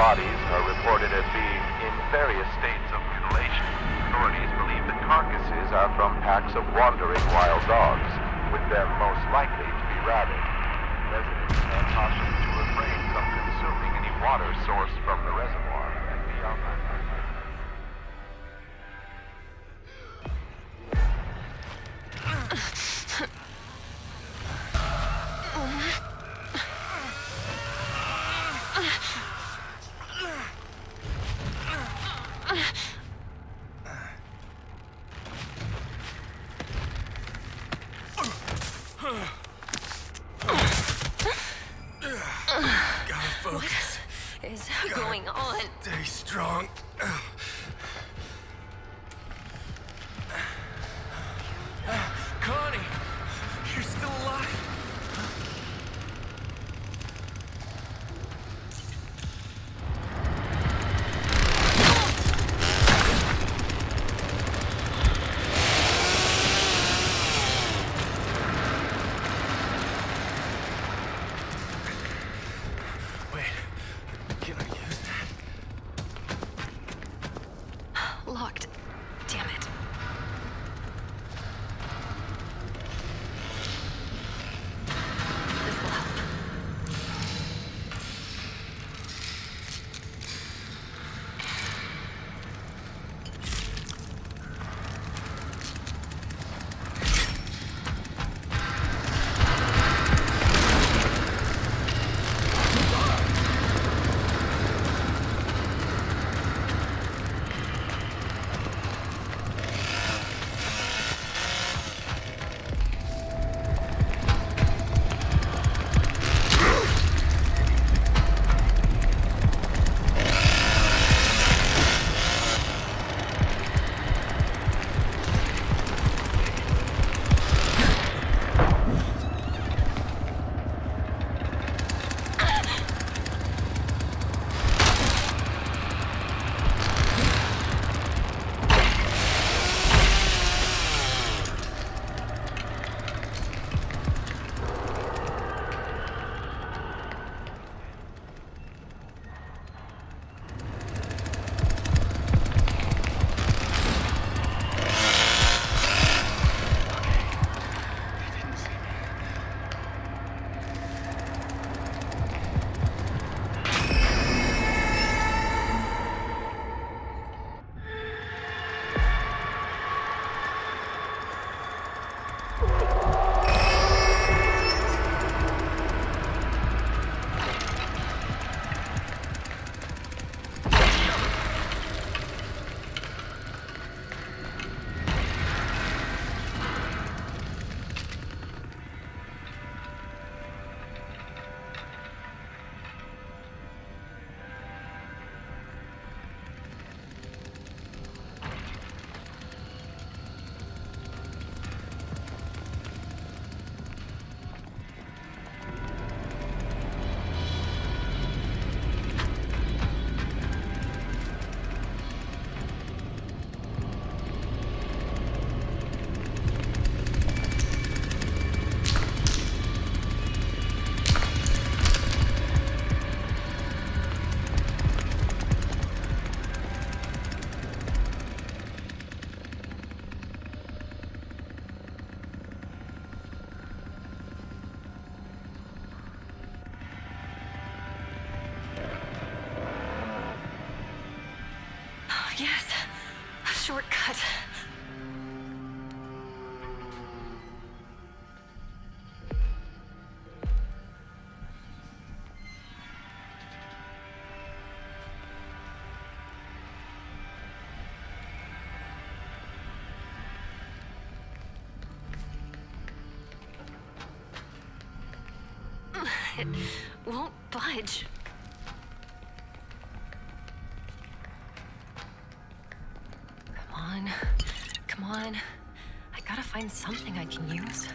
bodies are reported as being in various states of mutilation. Authorities believe the carcasses are from packs of wandering wild dogs, with them most likely to be rabid. Residents are cautioned to refrain from consuming any water sourced from the reservoir and beyond. か。It won't budge. Come on. Come on. I gotta find something I can use.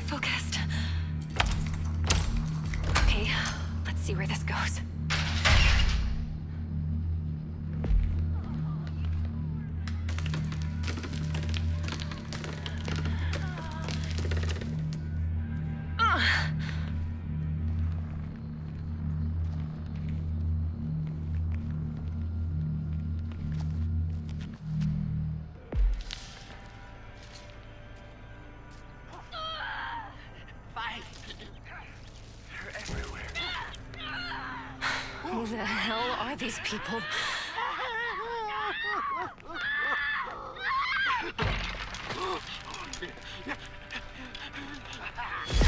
get focused. Okay, let's see where this goes. these people.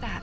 that?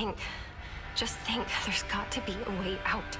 think. Just think. There's got to be a way out.